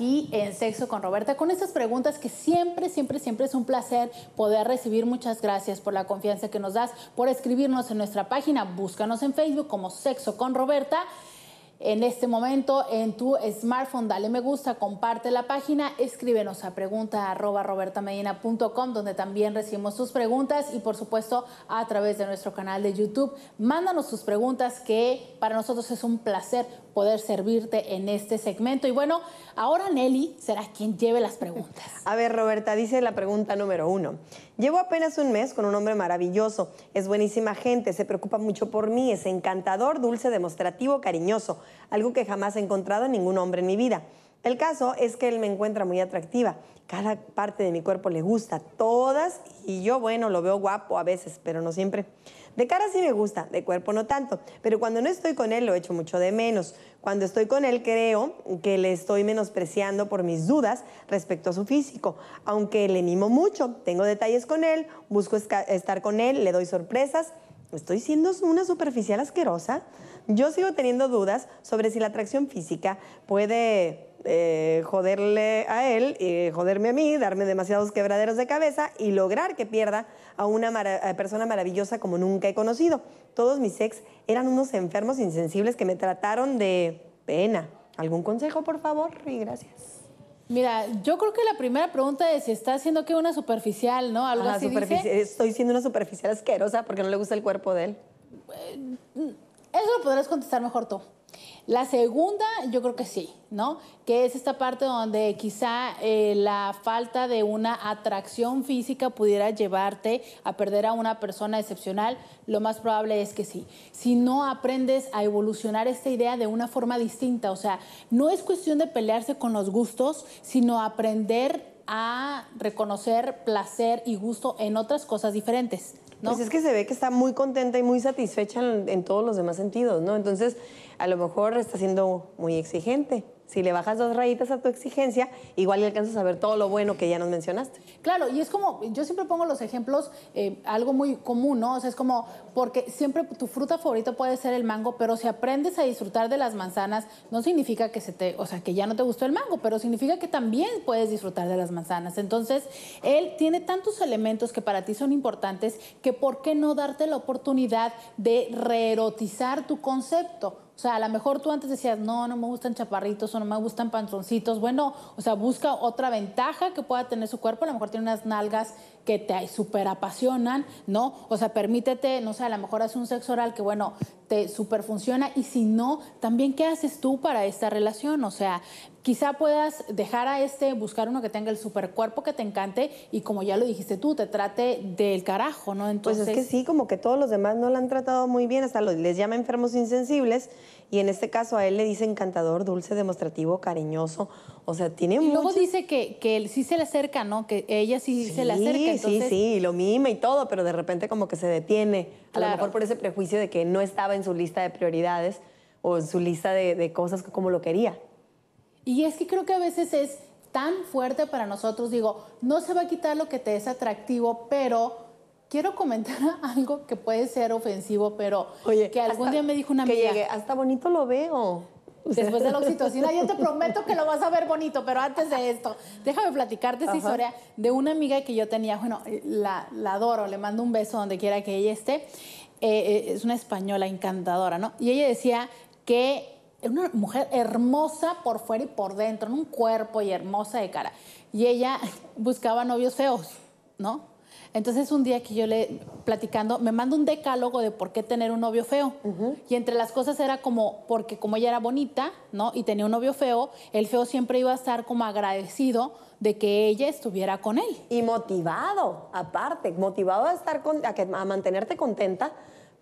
aquí en Sexo con Roberta con estas preguntas que siempre, siempre, siempre es un placer poder recibir. Muchas gracias por la confianza que nos das, por escribirnos en nuestra página. Búscanos en Facebook como Sexo con Roberta en este momento en tu smartphone. Dale me gusta, comparte la página, escríbenos a pregunta robertamedina.com donde también recibimos tus preguntas y por supuesto a través de nuestro canal de YouTube. Mándanos tus preguntas que para nosotros es un placer poder servirte en este segmento. Y bueno, ahora Nelly será quien lleve las preguntas. A ver, Roberta, dice la pregunta número uno. Llevo apenas un mes con un hombre maravilloso, es buenísima gente, se preocupa mucho por mí, es encantador, dulce, demostrativo, cariñoso, algo que jamás he encontrado en ningún hombre en mi vida. El caso es que él me encuentra muy atractiva. Cada parte de mi cuerpo le gusta, todas, y yo, bueno, lo veo guapo a veces, pero no siempre. De cara sí me gusta, de cuerpo no tanto, pero cuando no estoy con él lo echo mucho de menos. Cuando estoy con él creo que le estoy menospreciando por mis dudas respecto a su físico, aunque le mimo mucho, tengo detalles con él, busco estar con él, le doy sorpresas. ¿Estoy siendo una superficial asquerosa? Yo sigo teniendo dudas sobre si la atracción física puede eh, joderle a él, y joderme a mí, darme demasiados quebraderos de cabeza y lograr que pierda a una persona maravillosa como nunca he conocido. Todos mis ex eran unos enfermos insensibles que me trataron de pena. ¿Algún consejo, por favor? Y gracias. Mira, yo creo que la primera pregunta es si está haciendo que una superficial, ¿no? Algo así Estoy siendo una superficial asquerosa porque no le gusta el cuerpo de él. Eh, eso lo podrás contestar mejor tú. La segunda, yo creo que sí, ¿no? Que es esta parte donde quizá eh, la falta de una atracción física pudiera llevarte a perder a una persona excepcional. Lo más probable es que sí. Si no aprendes a evolucionar esta idea de una forma distinta, o sea, no es cuestión de pelearse con los gustos, sino aprender a reconocer placer y gusto en otras cosas diferentes. Pues es que se ve que está muy contenta y muy satisfecha en, todos los demás sentidos, ¿no? Entonces, a lo mejor está siendo muy exigente. Si le bajas dos rayitas a tu exigencia, igual le alcanzas a ver todo lo bueno que ya nos mencionaste. Claro, y es como, yo siempre pongo los ejemplos, eh, algo muy común, ¿no? O sea, es como, porque siempre tu fruta favorita puede ser el mango, pero si aprendes a disfrutar de las manzanas, no significa que se te, o sea, que ya no te gustó el mango, pero significa que también puedes disfrutar de las manzanas. Entonces, él tiene tantos elementos que para ti son importantes que ¿por qué no darte la oportunidad de reerotizar tu concepto? O sea, a lo mejor tú antes decías, no, no me gustan chaparritos o no me gustan panzoncitos. Bueno, o sea, busca otra ventaja que pueda tener su cuerpo. A lo mejor tiene unas nalgas que te súper apasionan, ¿no? O sea, permítete, no sé, a lo mejor hace un sexo oral que, bueno, te súper funciona. Y si no, también, ¿qué haces tú para esta relación? O sea, quizá puedas dejar a este, buscar uno que tenga el super cuerpo que te encante y como ya lo dijiste tú, te trate del carajo, ¿no? Entonces... Pues es que sí, como que todos los demás no la han tratado muy bien, hasta les llama enfermos insensibles y en este caso a él le dice encantador, dulce, demostrativo, cariñoso, o sea, tiene Y luego dice que, que él sí se le acerca, ¿no? Que ella sí, se le acerca. Entonces... Sí, sí, lo mima y todo, pero de repente como que se detiene, a lo mejor por ese prejuicio de que no estaba en su lista de prioridades o en su lista de, de cosas como lo quería. Y es que creo que a veces es tan fuerte para nosotros, digo, no se va a quitar lo que te es atractivo, pero quiero comentar algo que puede ser ofensivo, pero que algún día me dijo una amiga. Que llegue, hasta bonito lo veo. Después de la oxitocina, yo te prometo que lo vas a ver bonito, pero antes de esto, déjame platicarte esta historia de una amiga que yo tenía, bueno, la, adoro, le mando un beso donde quiera que ella esté, eh, eh, es una española encantadora, ¿no? Y ella decía que una mujer hermosa por fuera y por dentro, en un cuerpo y hermosa de cara. Y ella buscaba novios feos, ¿no? Entonces un día que yo le, platicando, me manda un decálogo de por qué tener un novio feo. Y entre las cosas era como, porque como ella era bonita, ¿no? Y tenía un novio feo, el feo siempre iba a estar como agradecido de que ella estuviera con él. Y motivado, aparte, motivado a estar con, a mantenerte contenta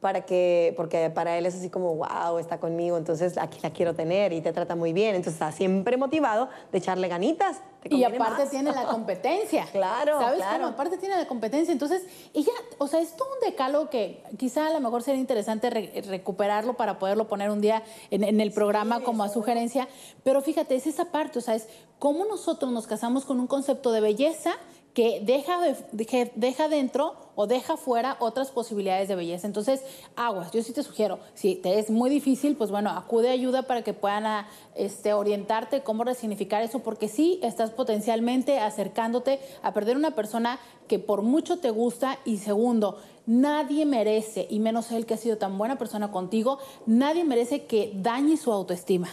para que, porque para él es así como, wow, está conmigo, entonces aquí la quiero tener y te trata muy bien, entonces está siempre motivado de echarle ganitas. Y aparte tiene la competencia. claro, ¿Sabes claro. cómo? Aparte tiene la competencia. Entonces, ella, o sea, es todo un decalo que quizá a lo mejor sería interesante recuperarlo para poderlo poner un día en, el programa como a sugerencia. Pero fíjate, es esa parte, o sea, es cómo nosotros nos casamos con un concepto de belleza que deja, de, que deja dentro o deja fuera otras posibilidades de belleza. Entonces, aguas, yo sí te sugiero, si te es muy difícil, pues bueno, acude a ayuda para que puedan este, orientarte cómo resignificar eso, porque sí estás potencialmente acercándote a perder una persona que por mucho te gusta y segundo, nadie merece, y menos él que ha sido tan buena persona contigo, nadie merece que dañe su autoestima.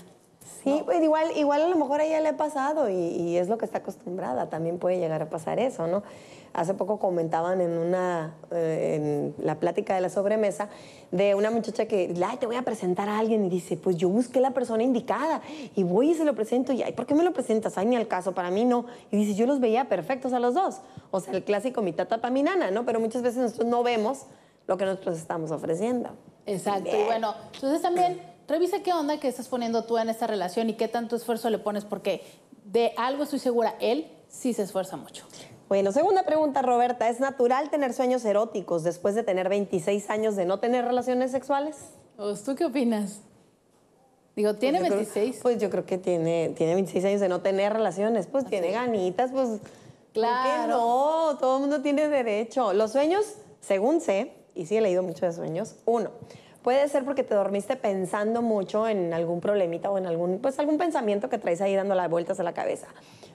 Sí, pues igual, igual a lo mejor a ella le ha pasado y, y, es lo que está acostumbrada, también puede llegar a pasar eso, ¿no? Hace poco comentaban en una, eh, en la plática de la sobremesa de una muchacha que, ay, te voy a presentar a alguien y dice, pues yo busqué la persona indicada y voy y se lo presento y, ay, ¿por qué me lo presentas? Ay, ni al caso, para mí no. Y dice, yo los veía perfectos a los dos. O sea, el clásico mi tata para mi nana, ¿no? Pero muchas veces nosotros no vemos lo que nosotros estamos ofreciendo. Exacto. Y bueno, entonces también revisa qué onda que estás poniendo tú en esta relación y qué tanto esfuerzo le pones, porque de algo estoy segura, él sí se esfuerza mucho. Bueno, segunda pregunta, Roberta. ¿Es natural tener sueños eróticos después de tener 26 años de no tener relaciones sexuales? Pues, ¿Tú qué opinas? Digo, ¿tiene 26? pues yo creo que tiene, tiene 26 años de no tener relaciones. Pues tiene ganitas, pues. Claro. no? Todo el mundo tiene derecho. Los sueños, según sé, y sí he leído mucho de sueños, uno, puede ser porque te dormiste pensando mucho en algún problemita o en algún, pues algún pensamiento que traes ahí dando las vueltas a la cabeza.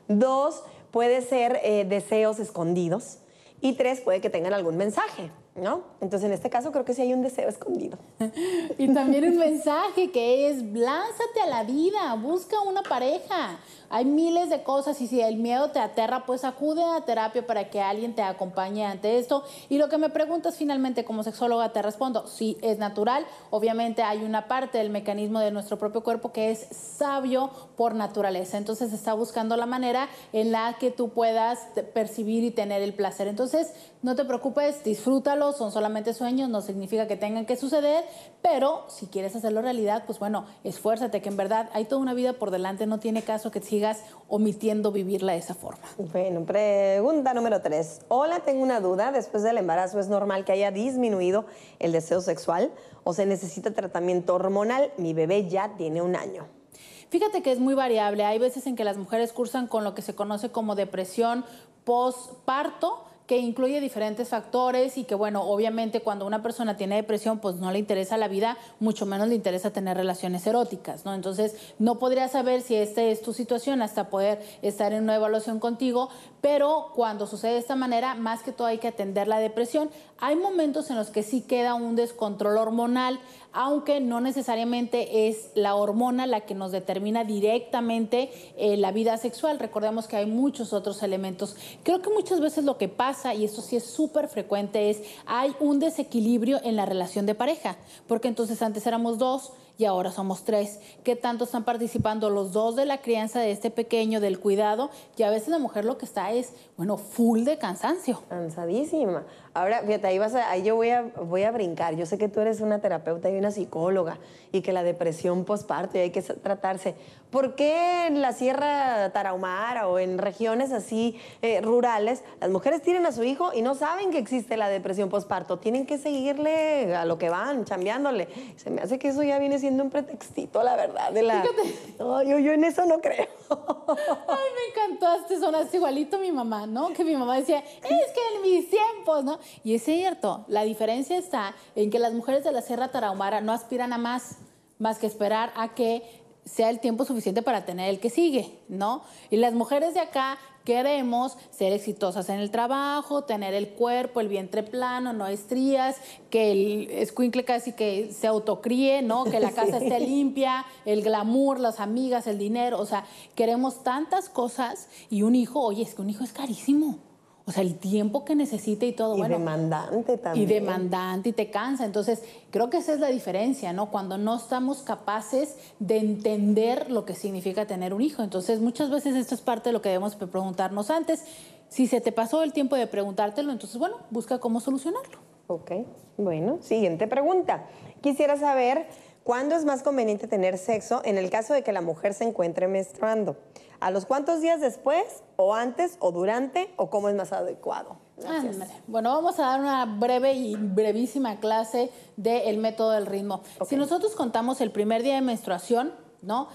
Dos, puede ser eh, deseos escondidos. Y tres, puede que tengan algún mensaje, ¿no? Entonces, en este caso, creo que sí hay un deseo escondido. y también un mensaje que es, lánzate a la vida, busca una pareja. Hay miles de cosas y si el miedo te aterra, pues acude a terapia para que alguien te acompañe ante esto. Y lo que me preguntas finalmente como sexóloga, te respondo, sí, es natural. Obviamente hay una parte del mecanismo de nuestro propio cuerpo que es sabio por naturaleza. Entonces está buscando la manera en la que tú puedas percibir y tener el placer. Entonces, no te preocupes, disfrútalo, son solamente sueños, no significa que tengan que suceder, pero si quieres hacerlo realidad, pues bueno, esfuérzate, que en verdad hay toda una vida por delante, no tiene caso que sigas omitiendo vivirla de esa forma. Bueno, pregunta número tres. Hola, tengo una duda, después del embarazo es normal que haya disminuido el deseo sexual o se necesita tratamiento hormonal, mi bebé ya tiene un año. Fíjate que es muy variable. Hay veces en que las mujeres cursan con lo que se conoce como depresión postparto que incluye diferentes factores y que, bueno, obviamente cuando una persona tiene depresión, pues no le interesa la vida, mucho menos le interesa tener relaciones eróticas, ¿no? Entonces, no podría saber si esta es tu situación hasta poder estar en una evaluación contigo, pero cuando sucede de esta manera, más que todo hay que atender la depresión. Hay momentos en los que sí queda un descontrol hormonal, aunque no necesariamente es la hormona la que nos determina directamente eh, la vida sexual. Recordemos que hay muchos otros elementos. Creo que muchas veces lo que pasa, y esto sí es súper frecuente, es hay un desequilibrio en la relación de pareja, porque entonces antes éramos dos y ahora somos tres. ¿Qué tanto están participando los dos de la crianza de este pequeño, del cuidado? Y a veces la mujer lo que está es, bueno, full de cansancio. Cansadísima. Ahora, fíjate, ahí, vas a, ahí yo voy a, voy a brincar. Yo sé que tú eres una terapeuta y una psicóloga y que la depresión postparto hay que tratarse. ¿Por qué en la Sierra Tarahumara o en regiones así eh, rurales las mujeres tienen a su hijo y no saben que existe la depresión postparto? Tienen que seguirle a lo que van, chambeándole. Se me hace que eso ya viene siendo un pretextito, la verdad. De la... yo, yo en eso no creo. Ay, me encantaste, sonaste igualito a mi mamá, ¿no? Que mi mamá decía, es que en mis tiempos, ¿no? Y es cierto, la diferencia está en que las mujeres de la Sierra Tarahumara no aspiran a más, más que esperar a que sea el tiempo suficiente para tener el que sigue, ¿no? Y las mujeres de acá queremos ser exitosas en el trabajo, tener el cuerpo, el vientre plano, no estrías, que el escuincle casi que se autocríe, ¿no? Que la casa esté limpia, el glamour, las amigas, el dinero, o sea, queremos tantas cosas y un hijo, oye, es que un hijo es carísimo. O sea, el tiempo que necesita y todo. Y demandante también. Y demandante y te cansa. Entonces, creo que esa es la diferencia, ¿no? Cuando no estamos capaces de entender lo que significa tener un hijo. Entonces, muchas veces esto es parte de lo que debemos preguntarnos antes. Si se te pasó el tiempo de preguntártelo, entonces, bueno, busca cómo solucionarlo. Ok, bueno, siguiente pregunta. Quisiera saber cuándo es más conveniente tener sexo en el caso de que la mujer se encuentre menstruando. ¿A los cuántos días después, o antes, o durante, o cómo es más adecuado? Bueno, vamos a dar una breve y brevísima clase del método del ritmo. Si nosotros contamos el primer día de menstruación, ¿no?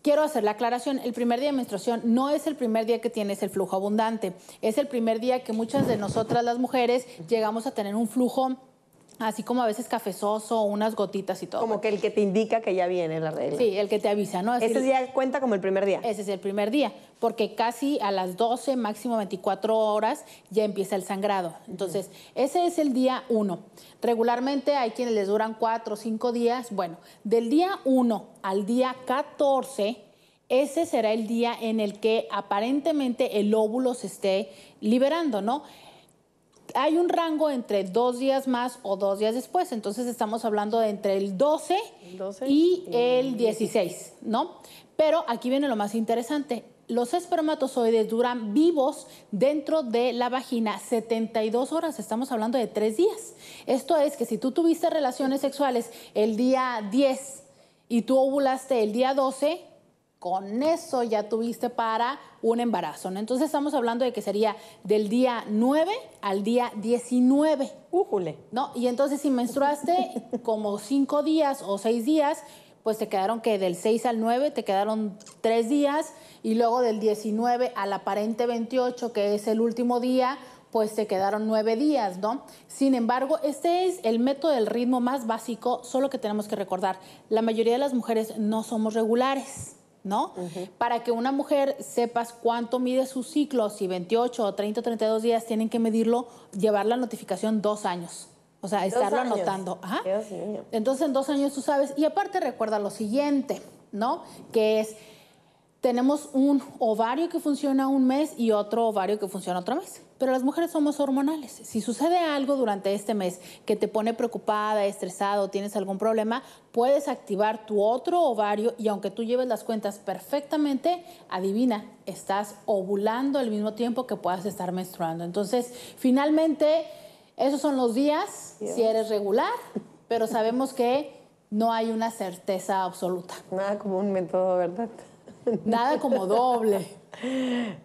quiero hacer la aclaración, el primer día de menstruación no es el primer día que tienes el flujo abundante, es el primer día que muchas de nosotras las mujeres llegamos a tener un flujo así como a veces cafezoso, unas gotitas y todo. Como que el que te indica que ya viene la regla. Sí, el que te avisa, ¿no? ese día cuenta como el primer día. Ese es el primer día, porque casi a las 12, máximo 24 horas, ya empieza el sangrado. Entonces, ese es el día 1. Regularmente hay quienes les duran 4 o 5 días. Bueno, del día 1 al día 14, ese será el día en el que aparentemente el óvulo se esté liberando, ¿no? Hay un rango entre dos días más o dos días después. Entonces estamos hablando de entre el 12, y, el 16, ¿no? Pero aquí viene lo más interesante. Los espermatozoides duran vivos dentro de la vagina 72 horas, estamos hablando de tres días. Esto es que si tú tuviste relaciones sexuales el día 10 y tú ovulaste el día 12, con eso ya tuviste para un embarazo. ¿no? Entonces estamos hablando de que sería del día 9 al día 19. Újule. ¿No? Y entonces si menstruaste como 5 días o 6 días, pues te quedaron que del 6 al 9 te quedaron 3 días y luego del 19 al aparente 28, que es el último día, pues te quedaron nueve días, ¿no? Sin embargo, este es el método del ritmo más básico, solo que tenemos que recordar, la mayoría de las mujeres no somos regulares. ¿No? Para que una mujer sepas cuánto mide su ciclo, si 28 o 30 o 32 días tienen que medirlo, llevar la notificación dos años. O sea, estarlo anotando. Entonces, en dos años tú sabes. Y aparte recuerda lo siguiente, ¿no? Que es tenemos un ovario que funciona un mes y otro ovario que funciona otro mes. Pero las mujeres somos hormonales. Si sucede algo durante este mes que te pone preocupada, estresado, tienes algún problema, puedes activar tu otro ovario y aunque tú lleves las cuentas perfectamente, adivina, estás ovulando al mismo tiempo que puedas estar menstruando. Entonces, finalmente, esos son los días, si eres regular, pero sabemos que no hay una certeza absoluta. Nada como un método, ¿verdad? Nada como doble.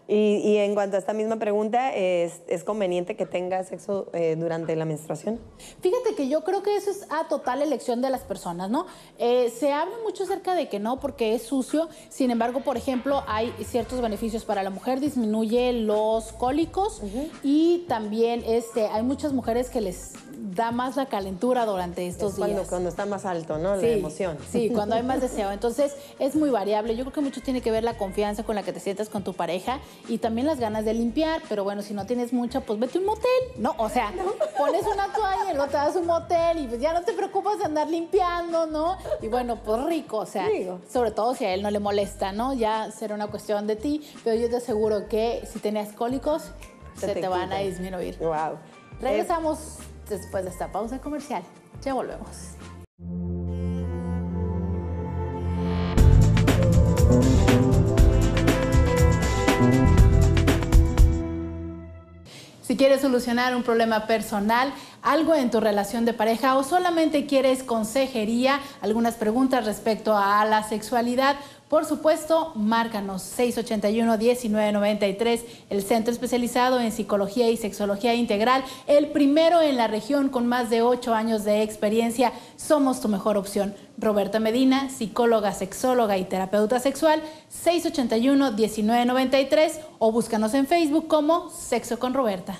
Y, en cuanto a esta misma pregunta, ¿es, conveniente que tenga sexo eh, durante la menstruación? Fíjate que yo creo que eso es a total elección de las personas, ¿no? Eh, se habla mucho acerca de que no, porque es sucio. Sin embargo, por ejemplo, hay ciertos beneficios para la mujer, disminuye los cólicos y también este, hay muchas mujeres que les da más la calentura durante estos días. Cuando está más alto, ¿no? La emoción. Sí, cuando hay más deseo. Entonces, es muy variable. Yo creo que mucho tiene que ver la confianza con la que te sientas con tu pareja y también las ganas de limpiar. Pero bueno, si no tienes mucha, pues vete a un motel, ¿no? O sea, pones una toalla y luego te das un motel y pues ya no te preocupas de andar limpiando, ¿no? Y bueno, pues rico, o sea, sobre todo si a él no le molesta, ¿no? Ya será una cuestión de ti, pero yo te aseguro que si tenías cólicos, se, te, van a disminuir. Wow. Regresamos después de esta pausa comercial. Ya volvemos. Si quieres solucionar un problema personal, algo en tu relación de pareja o solamente quieres consejería, algunas preguntas respecto a la sexualidad, por supuesto, márcanos 681-1993, el centro especializado en psicología y sexología integral, el primero en la región con más de ocho años de experiencia. Somos tu mejor opción. Roberta Medina, psicóloga, sexóloga y terapeuta sexual, 681-1993 o búscanos en Facebook como Sexo con Roberta.